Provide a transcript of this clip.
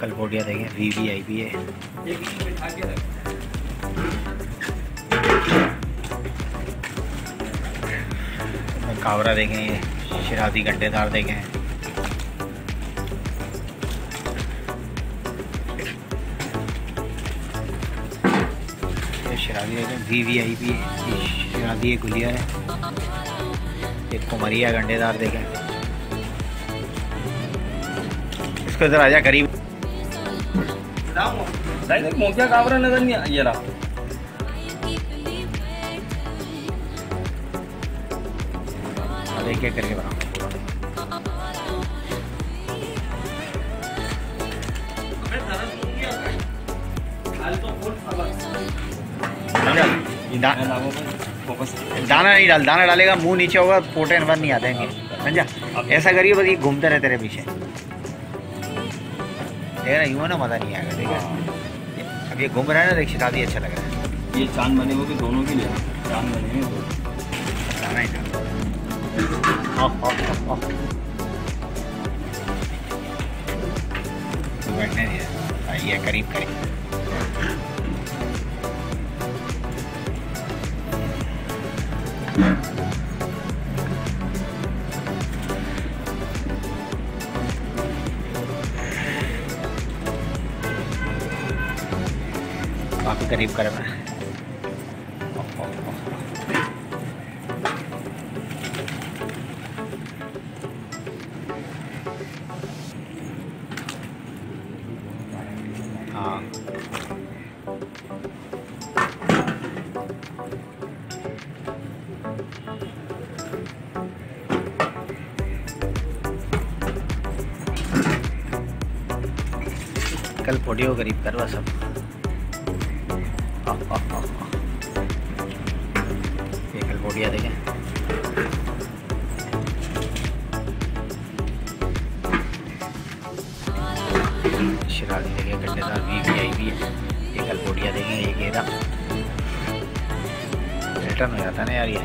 कलपोटिया देखें we we I P है कावरा देखें, ये शराबी गड्ढेदार देखें। शराबी देखें वी वी आई पी है शराबी गुलिया है। एक कुमरिया गंडेदार देखें। इसको इधर आजा करीब करके बनाओ दाना नहीं डाल दाना डालेगा मुँह नीचे होगा पोटे नहीं आते हैं समझा? ऐसा करिए बस ये घूमते रहते रहे पीछे। देख रहा यूँ ना मज़ा नहीं आएगा ठीक है? अब ये घूम रहा है ना देख शिकादी अच्छा लग रहा है। ये चाँद बने हुए तो दोनों के लिए। चाँद बने हुए ही बैठने दिया आइए करीब करीब। काफ़ी करीब कर मैं हाँ कल पोडियो करीब कर बस अब हाँ, हाँ। ये कल पोडिया देखें। शराबी देखें गड्ढेदार वी वी आई भी ये कल पोडिया देखें, ये रिटर्न हो जाता ना यार ये।